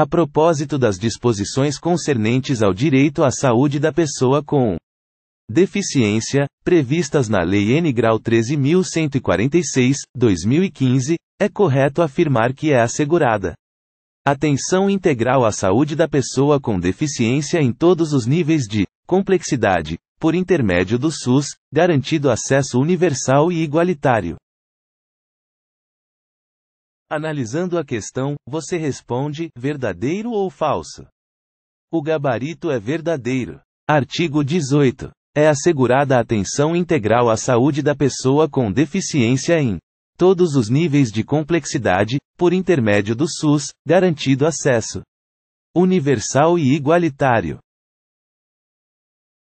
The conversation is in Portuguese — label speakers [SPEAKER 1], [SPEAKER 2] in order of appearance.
[SPEAKER 1] A propósito das disposições concernentes ao direito à saúde da pessoa com deficiência, previstas na Lei N. Grau 13.146, 2015, é correto afirmar que é assegurada atenção integral à saúde da pessoa com deficiência em todos os níveis de complexidade, por intermédio do SUS, garantido acesso universal e igualitário. Analisando a questão, você responde: verdadeiro ou falso? O gabarito é verdadeiro. Artigo 18. É assegurada a atenção integral à saúde da pessoa com deficiência em todos os níveis de complexidade, por intermédio do SUS, garantido acesso universal e igualitário.